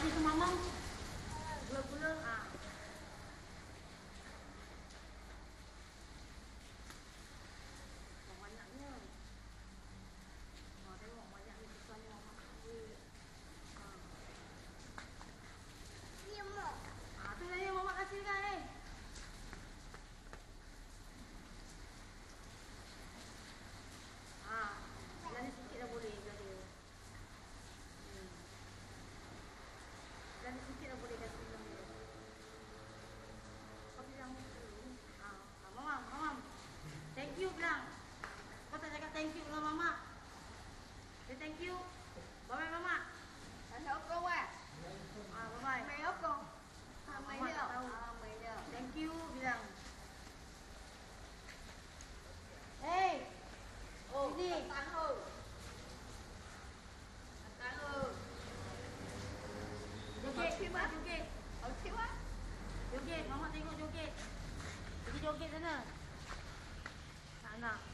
kasih sama Mam. Gula-gula. joget, joget. Outfit? Joget, mama tengok joget. Pergi joget sana. Tak nak.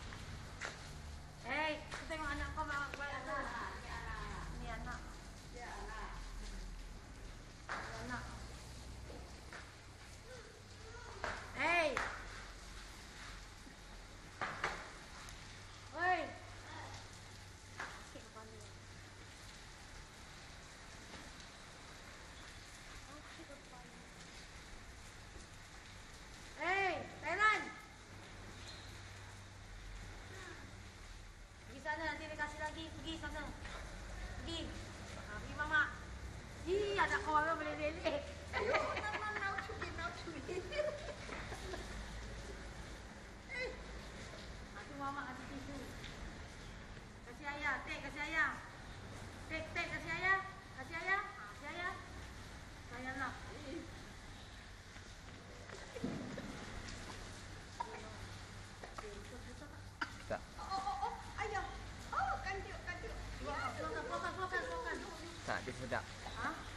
all over the lily. Mama kasih tisu. Kasih ayah, tek kasih ayah. Tek tek kasih ayah. Kasih ayah, ah, kasih ayah. Tak. Oh, oh, oh. Oh, oh dia sedap. Hah?